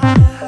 Bye.